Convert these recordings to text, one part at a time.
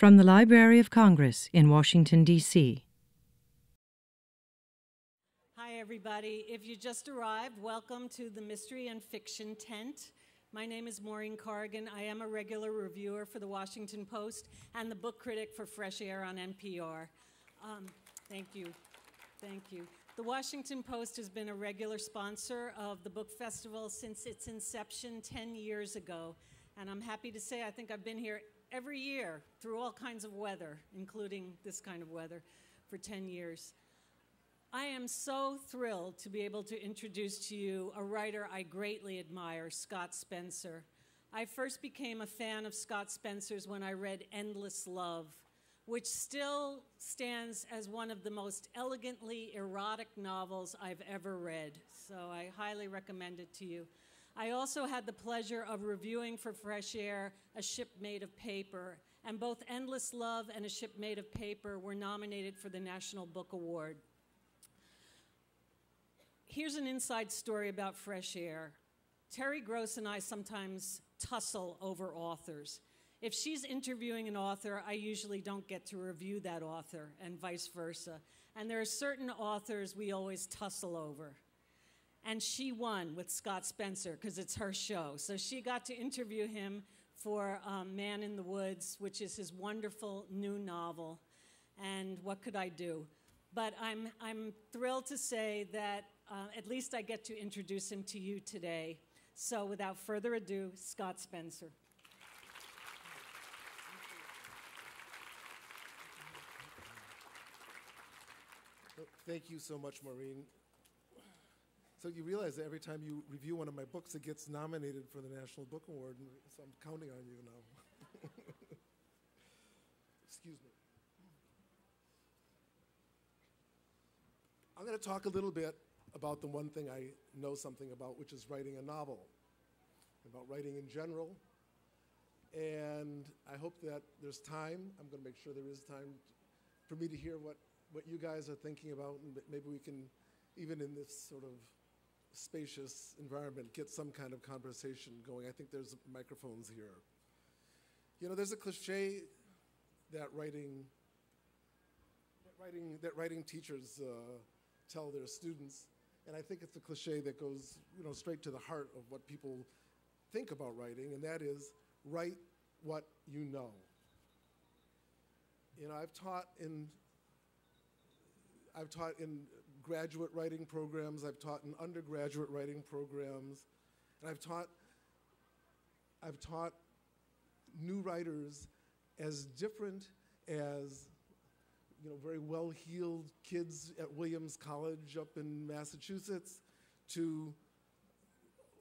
From the Library of Congress in Washington, D.C. Hi, everybody. If you just arrived, welcome to the Mystery and Fiction Tent. My name is Maureen Corrigan. I am a regular reviewer for the Washington Post and the book critic for Fresh Air on NPR. Um, thank you. Thank you. The Washington Post has been a regular sponsor of the book festival since its inception 10 years ago. And I'm happy to say I think I've been here every year through all kinds of weather, including this kind of weather, for 10 years. I am so thrilled to be able to introduce to you a writer I greatly admire, Scott Spencer. I first became a fan of Scott Spencer's when I read Endless Love, which still stands as one of the most elegantly erotic novels I've ever read. So I highly recommend it to you. I also had the pleasure of reviewing for Fresh Air A Ship Made of Paper, and both Endless Love and A Ship Made of Paper were nominated for the National Book Award. Here's an inside story about Fresh Air. Terry Gross and I sometimes tussle over authors. If she's interviewing an author, I usually don't get to review that author, and vice versa. And there are certain authors we always tussle over and she won with Scott Spencer because it's her show. So she got to interview him for um, Man in the Woods, which is his wonderful new novel. And what could I do? But I'm, I'm thrilled to say that uh, at least I get to introduce him to you today. So without further ado, Scott Spencer. Thank you so much, Maureen. So you realize that every time you review one of my books, it gets nominated for the National Book Award, so I'm counting on you now. Excuse me. I'm going to talk a little bit about the one thing I know something about, which is writing a novel, about writing in general. And I hope that there's time. I'm going to make sure there is time for me to hear what, what you guys are thinking about, and maybe we can, even in this sort of spacious environment, get some kind of conversation going. I think there's microphones here. You know, there's a cliche that writing, that writing, that writing teachers uh, tell their students, and I think it's a cliche that goes, you know, straight to the heart of what people think about writing, and that is write what you know. You know, I've taught in I've taught in graduate writing programs, I've taught in undergraduate writing programs, and I've taught, I've taught new writers as different as you know, very well-heeled kids at Williams College up in Massachusetts to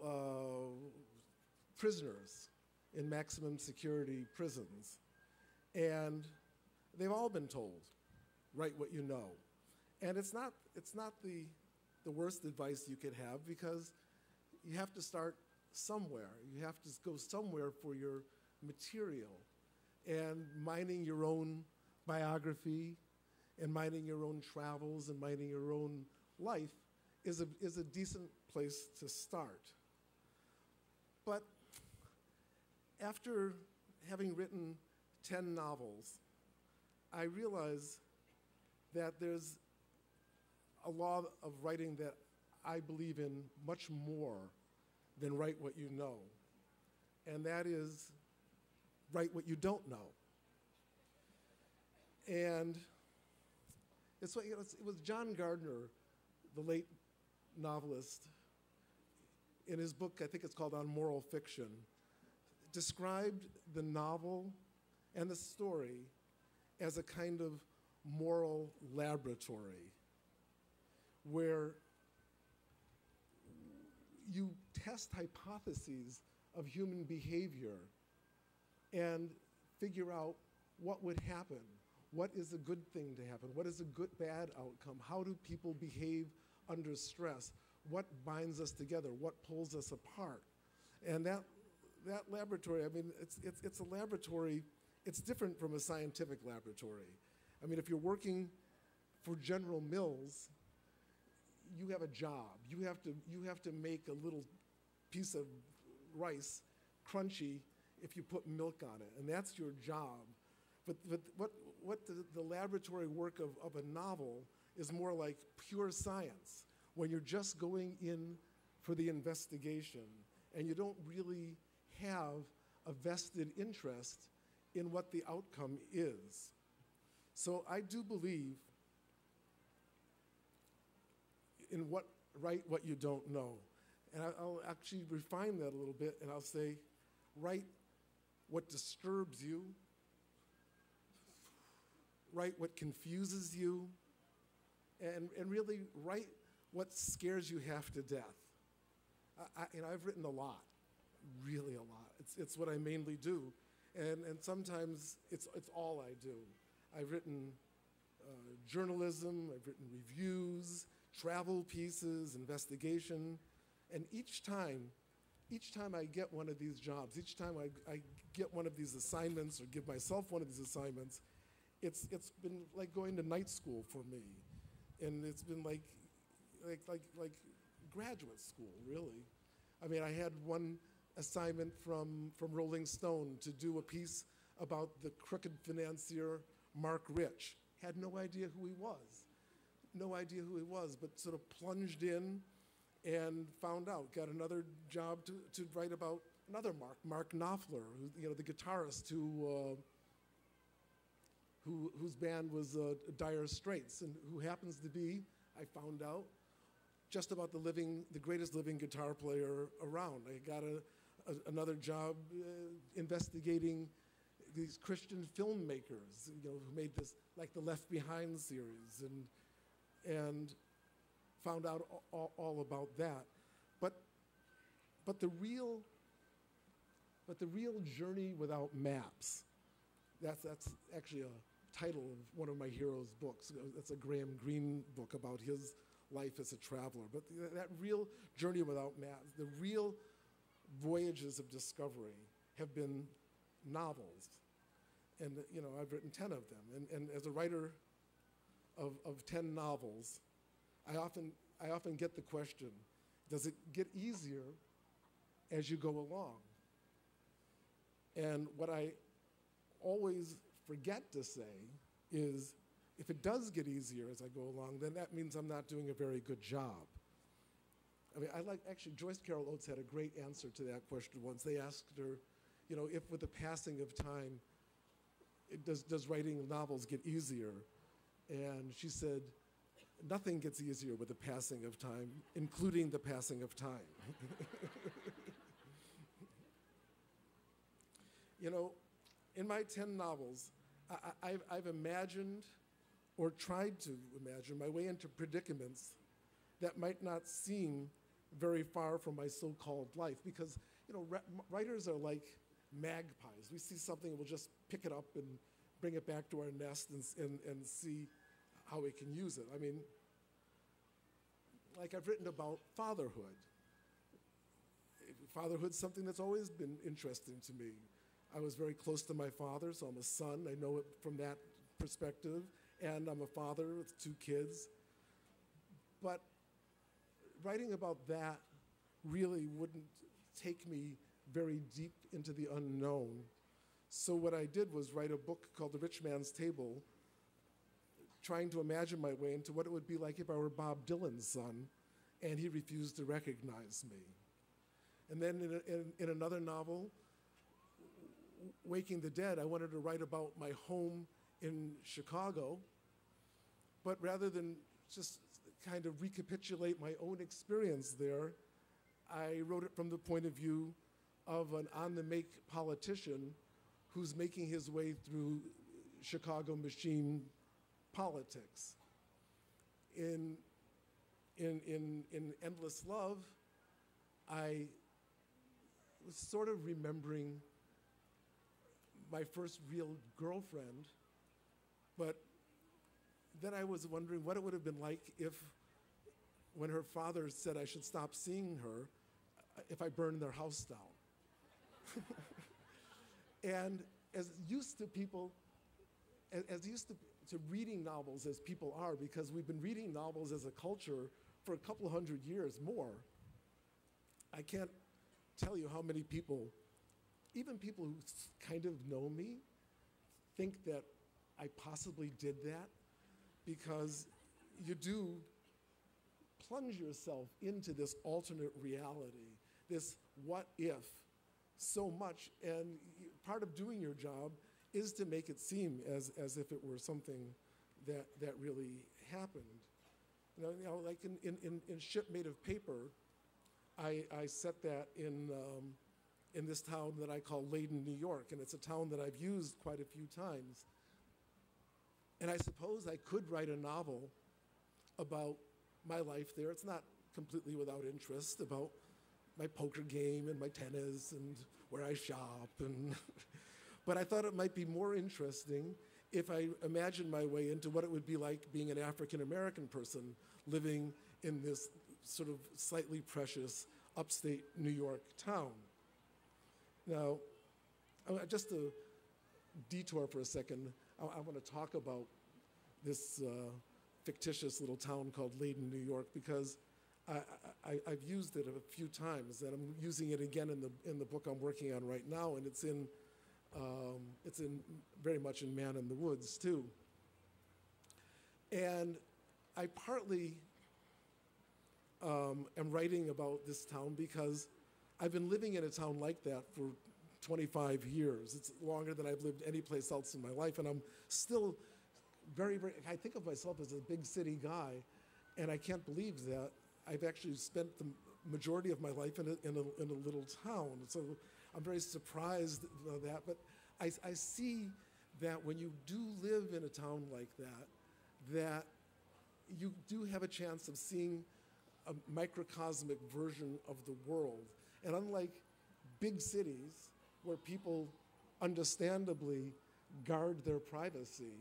uh, prisoners in maximum security prisons. And they've all been told, write what you know. And it's not, it's not the, the worst advice you could have because you have to start somewhere. You have to go somewhere for your material. And mining your own biography and mining your own travels and mining your own life is a, is a decent place to start. But after having written 10 novels, I realize that there's a law of writing that I believe in much more than write what you know, and that is write what you don't know. And it's it was John Gardner, the late novelist, in his book, I think it's called On Moral Fiction, described the novel and the story as a kind of moral laboratory where you test hypotheses of human behavior and figure out what would happen. What is a good thing to happen? What is a good bad outcome? How do people behave under stress? What binds us together? What pulls us apart? And that, that laboratory, I mean, it's, it's, it's a laboratory, it's different from a scientific laboratory. I mean, if you're working for General Mills, you have a job. You have to, you have to make a little piece of rice crunchy if you put milk on it, and that's your job. But, but what, what the, the laboratory work of, of a novel is more like pure science, when you're just going in for the investigation and you don't really have a vested interest in what the outcome is. So I do believe in what write what you don't know. And I'll actually refine that a little bit and I'll say write what disturbs you, write what confuses you, and, and really write what scares you half to death. I, I, and I've written a lot, really a lot. It's, it's what I mainly do. And, and sometimes it's, it's all I do. I've written uh, journalism, I've written reviews, travel pieces, investigation, and each time, each time I get one of these jobs, each time I, I get one of these assignments or give myself one of these assignments, it's, it's been like going to night school for me. And it's been like, like, like, like graduate school, really. I mean, I had one assignment from, from Rolling Stone to do a piece about the crooked financier Marc Rich. Had no idea who he was. No idea who he was, but sort of plunged in and found out. Got another job to, to write about another Mark, Mark Knopfler, who, you know, the guitarist who, uh, who, whose band was uh, Dire Straits, and who happens to be, I found out, just about the living, the greatest living guitar player around. I got a, a another job uh, investigating these Christian filmmakers, you know, who made this, like the Left Behind series, and and found out all, all about that. But but the real but the real journey without maps. That's that's actually a title of one of my heroes' books. That's a Graham Greene book about his life as a traveler. But th- that real journey without maps, the real voyages of discovery have been novels. And, you know, I've written 10 of them. And, and as a writer of, of 10 novels, I often, I often get the question, does it get easier as you go along? And what I always forget to say is if it does get easier as I go along, then that means I'm not doing a very good job. I mean, I like, actually, Joyce Carol Oates had a great answer to that question once. They asked her, you know, if with the passing of time, does, does writing novels get easier? And she said, nothing gets easier with the passing of time, including the passing of time. you know, in my 10 novels, I, have I've imagined or tried to imagine my way into predicaments that might not seem very far from my so-called life because you know writers are like magpies we see something we'll just pick it up and bring it back to our nest and, and, and see how we can use it i mean like i've written about fatherhood fatherhood's something that's always been interesting to me I was very close to my father, so I'm a son. I know it from that perspective. And I'm a father with two kids. But writing about that really wouldn't take me very deep into the unknown. So what I did was write a book called The Rich Man's Table, trying to imagine my way into what it would be like if I were Bob Dylan's son and he refused to recognize me. And then in, in, in another novel, Waking the Dead, I wanted to write about my home in Chicago, but rather than just kind of recapitulate my own experience there, I wrote it from the point of view of an on the make politician who's making his way through Chicago machine politics. In, in, in, in Endless Love, I was sort of remembering my first real girlfriend, but then I was wondering what it would have been like if, when her father said I should stop seeing her, uh, if I burned their house down. and as used to people, as, as used to, to reading novels as people are, because we've been reading novels as a culture for a couple hundred years more, I can't tell you how many people even people who kind of know me think that I possibly did that because you do plunge yourself into this alternate reality, this what if, so much. And part of doing your job is to make it seem as, as if it were something that, that really happened. You know, you know like in, in, in, Ship Made of Paper, I, I set that in, um, in this town that I call Leyden, New York, and it's a town that I've used quite a few times. And I suppose I could write a novel about my life there. It's not completely without interest about my poker game and my tennis and where I shop. And but I thought it might be more interesting if I imagined my way into what it would be like being an African American person living in this sort of slightly precious upstate New York town. Now, just to detour for a second, I, I want to talk about this uh, fictitious little town called Leyden, New York, because I, have used it a few times, and I'm using it again in the in the book I'm working on right now, and it's in um, it's in very much in Man in the Woods too. And I partly um, am writing about this town because I've been living in a town like that for 25 years. It's longer than I've lived any place else in my life, and I'm still very, very. I think of myself as a big city guy, and I can't believe that I've actually spent the majority of my life in a, in a, in a little town. So I'm very surprised by that. But I, I see that when you do live in a town like that, that you do have a chance of seeing a microcosmic version of the world. And unlike big cities where people understandably guard their privacy,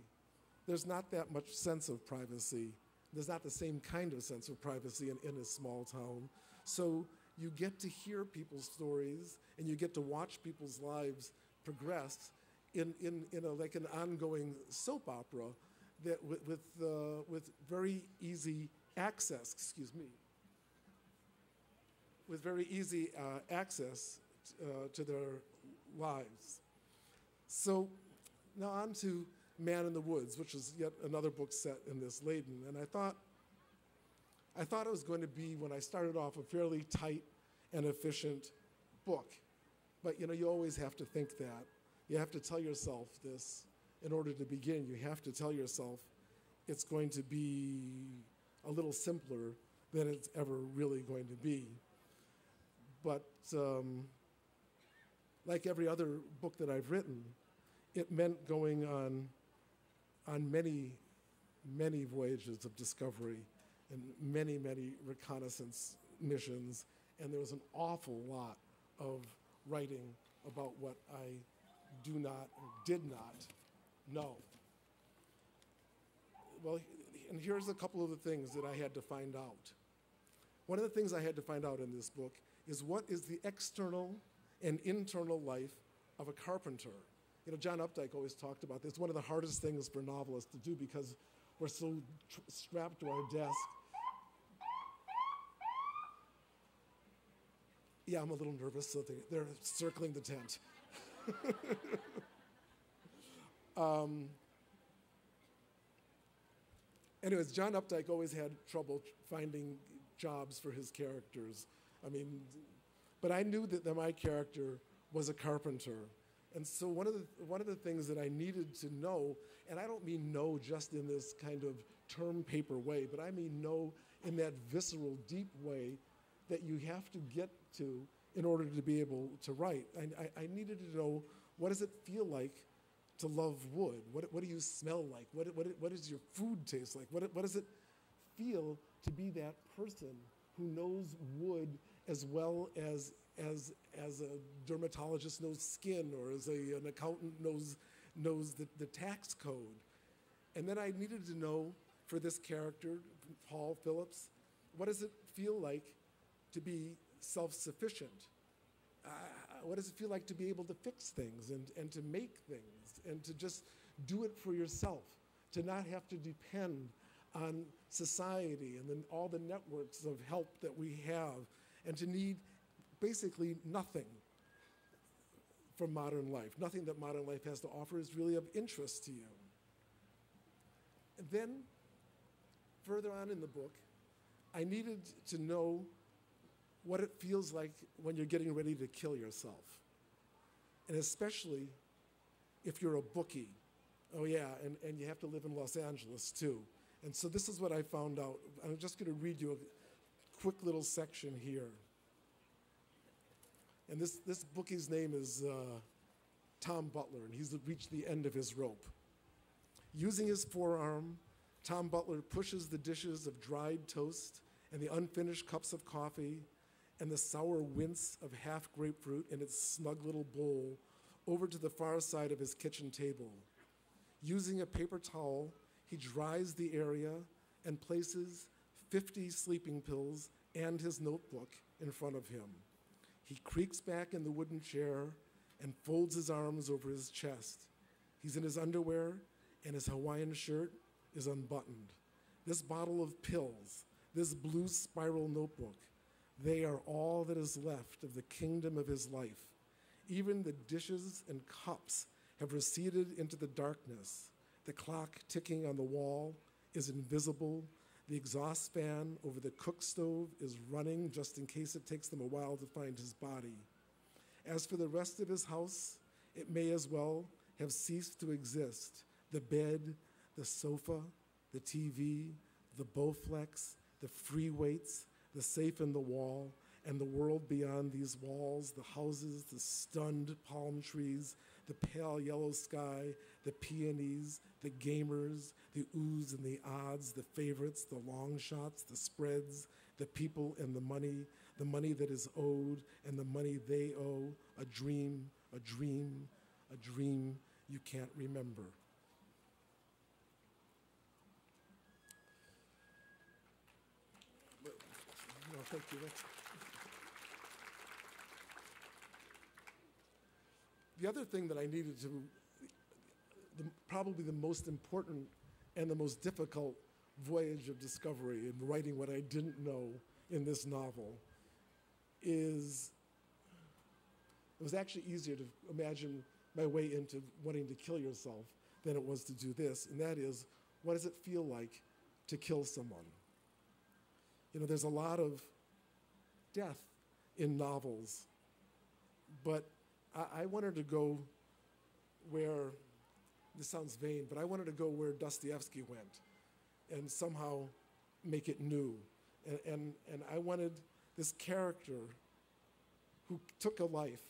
there's not that much sense of privacy there's not the same kind of sense of privacy in, in a small town. So you get to hear people's stories and you get to watch people's lives progress in, in, in a, like an ongoing soap opera that with, with, uh, with very easy access, excuse me, with very easy uh, access uh, to their lives. So now on to Man in the Woods, which is yet another book set in this Leyden. And I thought, I thought it was going to be, when I started off, a fairly tight and efficient book. But you know, you always have to think that. You have to tell yourself this in order to begin. You have to tell yourself it's going to be a little simpler than it's ever really going to be. But um, like every other book that I've written, it meant going on on many, many voyages of discovery and many, many reconnaissance missions, and there was an awful lot of writing about what I do not or did not know. Well, and here's a couple of the things that I had to find out. One of the things I had to find out in this book is what is the external and internal life of a carpenter. You know, John Updike always talked about this. It's One of the hardest things for novelists to do because we're so tr- strapped to our desk. Yeah, I'm a little nervous, so they're circling the tent. um, anyways, John Updike always had trouble finding jobs for his characters. I mean, but I knew that, that my character was a carpenter. And so one of the one of the things that I needed to know, and I don't mean know just in this kind of term paper way, but I mean know in that visceral, deep way that you have to get to in order to be able to write. I, I, I needed to know what does it feel like to love wood? What, what do you smell like? What, what, what does your food taste like? What, what does it feel to be that person who knows wood as well as as, as a dermatologist knows skin or as a, an accountant knows, knows the, the tax code. And then I needed to know for this character, Paul Phillips, what does it feel like to be self sufficient? Uh, what does it feel like to be able to fix things and, and to make things and to just do it for yourself? To not have to depend on society and then all the networks of help that we have and to need basically nothing from modern life. Nothing that modern life has to offer is really of interest to you. And then, further on in the book, I needed to know what it feels like when you're getting ready to kill yourself. And especially if you're a bookie. Oh, yeah, and, and you have to live in Los Angeles too. And so this is what I found out. I'm just going to read you a quick little section here. And this, this bookie's name is uh, Tom Butler, and he's reached the end of his rope. Using his forearm, Tom Butler pushes the dishes of dried toast and the unfinished cups of coffee and the sour wince of half grapefruit in its snug little bowl over to the far side of his kitchen table. Using a paper towel, he dries the area and places 50 sleeping pills and his notebook in front of him. He creaks back in the wooden chair and folds his arms over his chest. He's in his underwear, and his Hawaiian shirt is unbuttoned. This bottle of pills, this blue spiral notebook, they are all that is left of the kingdom of his life. Even the dishes and cups have receded into the darkness. The clock ticking on the wall is invisible. The exhaust fan over the cook stove is running just in case it takes them a while to find his body. As for the rest of his house, it may as well have ceased to exist. The bed, the sofa, the TV, the Bowflex, the free weights, the safe in the wall, and the world beyond these walls, the houses, the stunned palm trees, the pale yellow sky, the peonies, the gamers, the oohs and the odds, the favorites, the long shots, the spreads, the people and the money, the money that is owed and the money they owe, a dream, a dream, a dream you can't remember. Thank you. That's- The other thing that I needed to, the, probably the most important and the most difficult voyage of discovery in writing what I didn't know in this novel is it was actually easier to imagine my way into wanting to kill yourself than it was to do this, and that is what does it feel like to kill someone? You know, there's a lot of death in novels, but I, I wanted to go where, this sounds vain, but I wanted to go where Dostoevsky went and somehow make it new. And, and, and I wanted this character who took a life,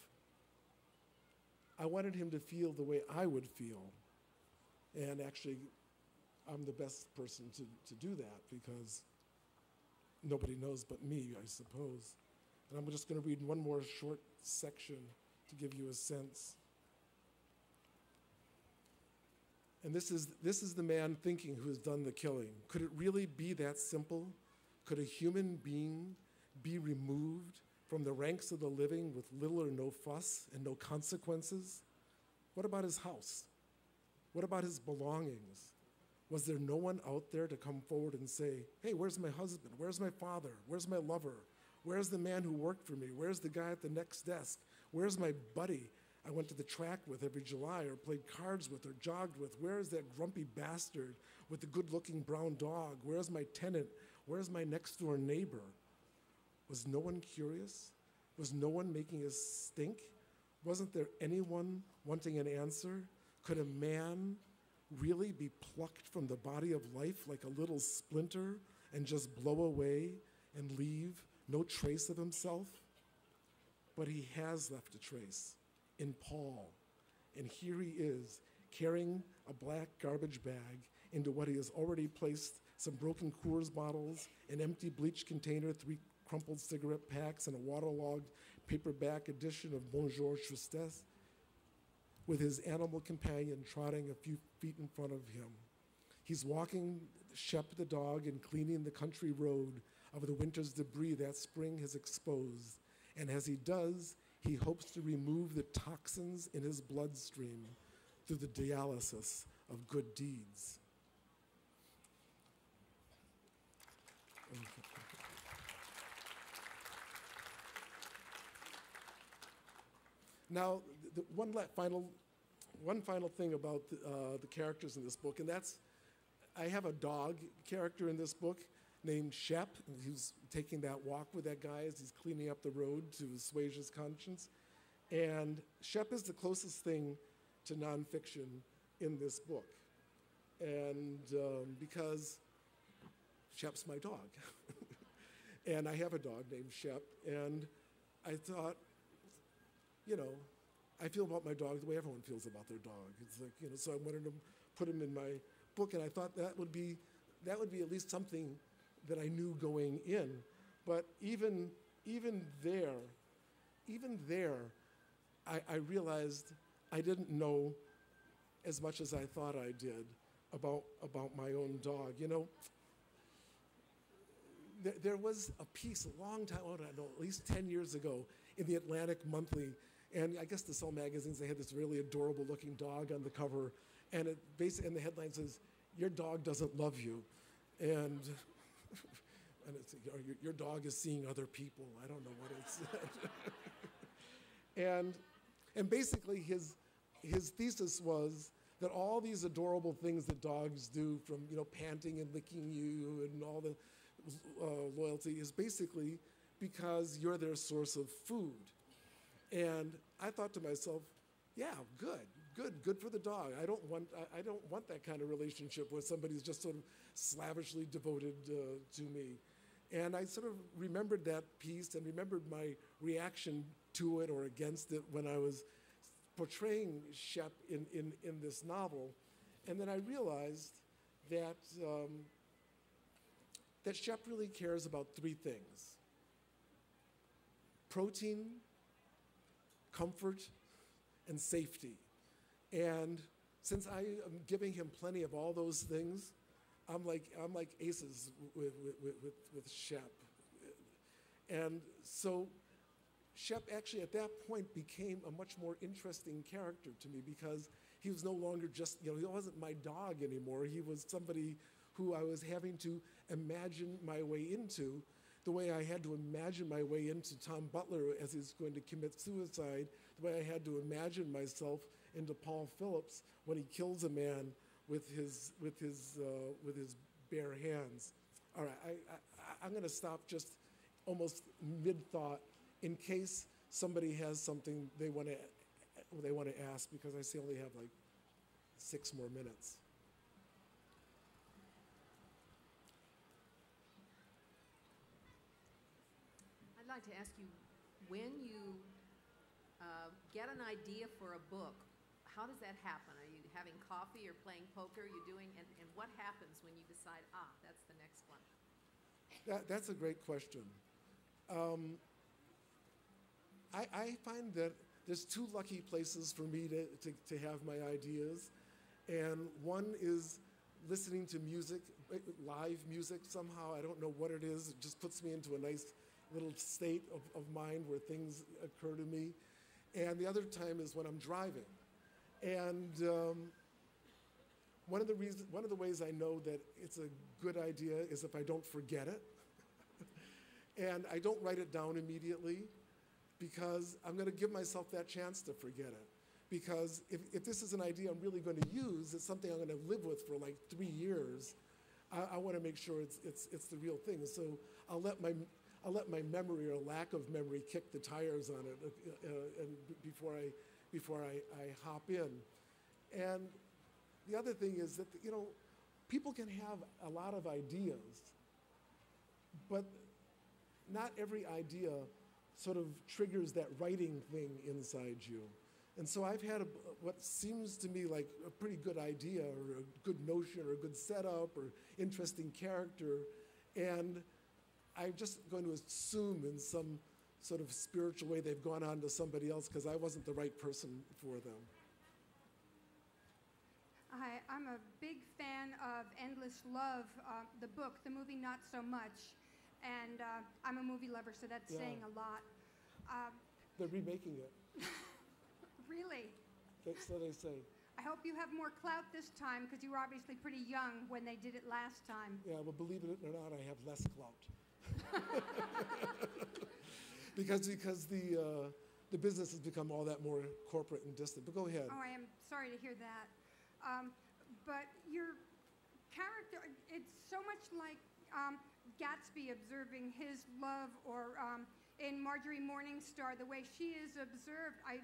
I wanted him to feel the way I would feel. And actually, I'm the best person to, to do that because nobody knows but me, I suppose. And I'm just going to read one more short section to give you a sense. And this is, this is the man thinking who has done the killing. Could it really be that simple? Could a human being be removed from the ranks of the living with little or no fuss and no consequences? What about his house? What about his belongings? Was there no one out there to come forward and say, hey, where's my husband? Where's my father? Where's my lover? Where's the man who worked for me? Where's the guy at the next desk? Where's my buddy I went to the track with every July or played cards with or jogged with? Where is that grumpy bastard with the good looking brown dog? Where's my tenant? Where's my next door neighbor? Was no one curious? Was no one making a stink? Wasn't there anyone wanting an answer? Could a man really be plucked from the body of life like a little splinter and just blow away and leave no trace of himself? But he has left a trace in Paul. And here he is carrying a black garbage bag into what he has already placed some broken Coors bottles, an empty bleach container, three crumpled cigarette packs, and a waterlogged paperback edition of Bonjour Tristesse, with his animal companion trotting a few feet in front of him. He's walking Shep the dog and cleaning the country road of the winter's debris that spring has exposed. And as he does, he hopes to remove the toxins in his bloodstream through the dialysis of good deeds. Now, the one final, one final thing about the, uh, the characters in this book, and that's I have a dog character in this book named Shep, who's taking that walk with that guy as he's cleaning up the road to assuage his conscience. And Shep is the closest thing to nonfiction in this book. And um, because Shep's my dog. and I have a dog named Shep. And I thought, you know, I feel about my dog the way everyone feels about their dog. It's like, you know, so I wanted to put him in my book, and I thought that would be, that would be at least something that I knew going in. But even, even there, even there, I, I realized I didn't know as much as I thought I did about, about my own dog. You know, there, there was a piece a long time, oh, I don't know, at least 10 years ago in the Atlantic Monthly, and I guess the Soul magazines, they had this really adorable looking dog on the cover, and it basically, and the headline says, your dog doesn't love you. And, and it's, your, your dog is seeing other people. I don't know what it said. and, and basically his, his thesis was that all these adorable things that dogs do from, you know, panting and licking you and all the uh, loyalty is basically because you're their source of food. And I thought to myself, yeah, good, good, good for the dog. I don't want, I, I don't want that kind of relationship where somebody's just sort of slavishly devoted uh, to me. And I sort of remembered that piece and remembered my reaction to it or against it when I was portraying Shep in, in, in this novel. And then I realized that, um, that Shep really cares about three things protein, comfort, and safety. And since I am giving him plenty of all those things, I'm like, I'm like aces with, with, with, with Shep. And so Shep actually at that point became a much more interesting character to me because he was no longer just, you know, he wasn't my dog anymore. He was somebody who I was having to imagine my way into the way I had to imagine my way into Tom Butler as he's going to commit suicide, the way I had to imagine myself into Paul Phillips when he kills a man with his, with his, uh, with his bare hands. All right, I, I'm going to stop just almost mid-thought in case somebody has something they want to they want to ask because I see only have like six more minutes. Like to ask you, when you uh, get an idea for a book, how does that happen? Are you having coffee or playing poker? Are you doing, and, and what happens when you decide, ah, that's the next one? That, that's a great question. Um, I, I find that there's two lucky places for me to, to, to have my ideas. And one is listening to music, eh, live music somehow. I don't know what it is. It just puts me into a nice little state of, of mind where things occur to me. And the other time is when I'm driving. And um, one, of the reasons, one of the ways I know that it's a good idea is if I don't forget it. and I don't write it down immediately because I'm going to give myself that chance to forget it. Because if, if this is an idea I'm really going to use, it's something I'm going to live with for like three years, I, I want to make sure it's, it's, it's the real thing. So I'll let my, I'll let my memory or lack of memory kick the tires on it uh, uh, and before I, before I, I hop in. And the other thing is that, you know, people can have a lot of ideas, but not every idea sort of triggers that writing thing inside you. And so I've had a, what seems to me like a pretty good idea or a good notion or a good setup or interesting character, and I'm just going to assume in some sort of spiritual way they've gone on to somebody else because I wasn't the right person for them. Hi, I'm a big fan of Endless Love, uh, the book, the movie not so much. And uh, I'm a movie lover, so that's Yeah. saying a lot. Um, They're remaking it. really, That's what they say. I hope you have more clout this time because you were obviously pretty young when they did it last time. Yeah, well, believe it or not, I have less clout. because because the uh, the business has become all that more corporate and distant. But go ahead. Oh, I am sorry to hear that. Um, but your character, it's so much like um, Gatsby observing his love, or um, in Marjorie Morningstar, the way she is observed. I,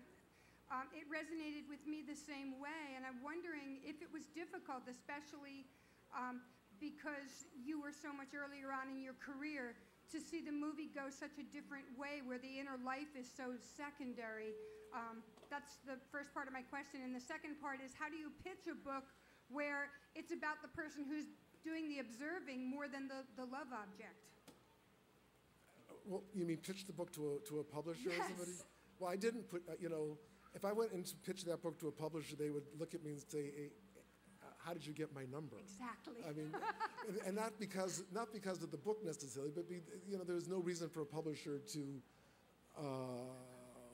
um, it resonated with me the same way, and I'm wondering if it was difficult, especially um, because you were so much earlier on in your career, to see the movie go such a different way where the inner life is so secondary. Um, that's the first part of my question. And the second part is how do you pitch a book where it's about the person who's doing the observing more than the, the love object? Well, you mean pitch the book to a, to a publisher Yes. or somebody? Well, I didn't put, uh, you know, if I went and pitched that book to a publisher, they would look at me and say, how did you get my number? Exactly. I mean, and, and not because not because of the book necessarily, but be, you know, there was no reason for a publisher to uh,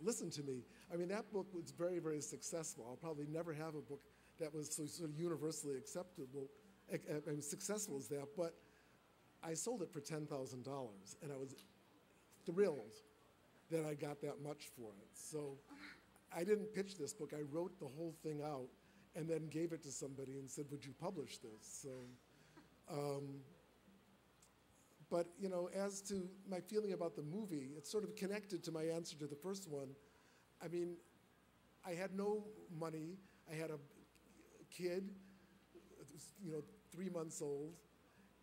listen to me. I mean, that book was very, very successful. I'll probably never have a book that was so sort of universally acceptable and successful as that. But I sold it for ten thousand dollars, and I was thrilled that I got that much for it. So I didn't pitch this book. I wrote the whole thing out and then gave it to somebody and said, "Would you publish this?" So, um, but you know, as to my feeling about the movie, it's sort of connected to my answer to the first one. I mean, I had no money. I had a kid, you know, three months old,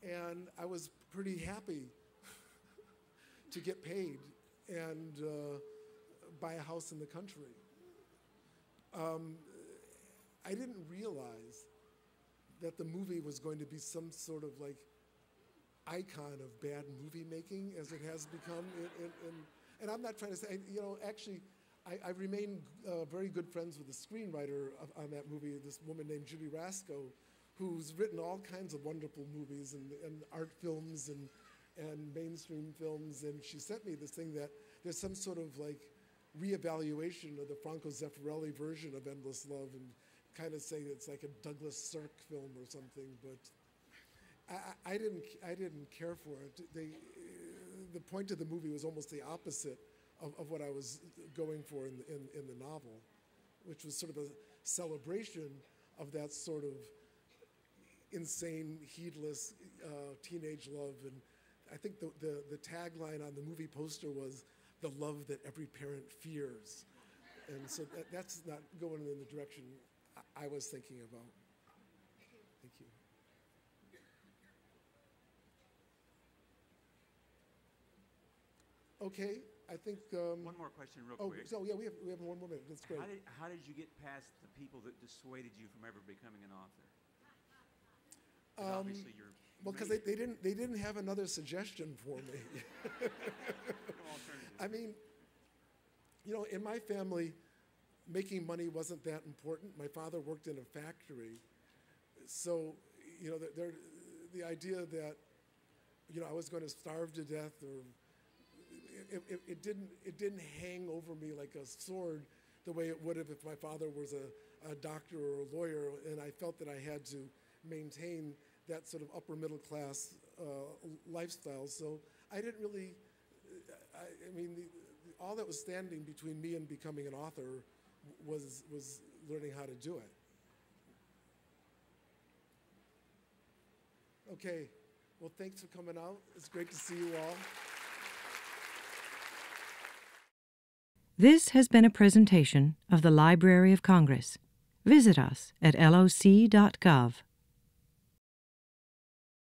and I was pretty happy to get paid and uh, buy a house in the country. Um, I didn't realize that the movie was going to be some sort of like icon of bad movie making as it has become. In, and I'm not trying to say, you know, actually, I, I remain uh, very good friends with the screenwriter of, on that movie, this woman named Judy Rascoe, who's written all kinds of wonderful movies and, and art films and, and mainstream films. And she sent me this thing that there's some sort of like reevaluation of the Franco Zeffirelli version of Endless Love and kind of say it's like a Douglas Sirk film or something, but I, I- didn't, I didn't care for it. They, the point of the movie was almost the opposite of, of what I was going for in, the- in, in the novel, which was sort of a celebration of that sort of insane, heedless uh, teenage love. And I think the, the, the tagline on the movie poster was the love that every parent fears. And so that, that's not going in the direction I, was thinking about. Thank you. Okay, I think. Um, One more question, real oh, quick. so yeah, we have, we have one more minute. That's great. How did, how did you get past the people that dissuaded you from ever becoming an author? Um, obviously you're. Well, because they, they didn't they didn't have another suggestion for me. no. I mean, you know, in my family, making money wasn't that important. My father worked in a factory, so you know, the, there, the idea that you know I was going to starve to death or it, it, it didn't it didn't hang over me like a sword the way it would have if my father was a, a doctor or a lawyer and I felt that I had to maintain that sort of upper middle class uh, lifestyle. So I didn't really I, I mean, the, all that was standing between me and becoming an author was was learning how to do it. Okay, well, thanks for coming out. It's great to see you all. This has been a presentation of the Library of Congress. Visit us at loc.gov.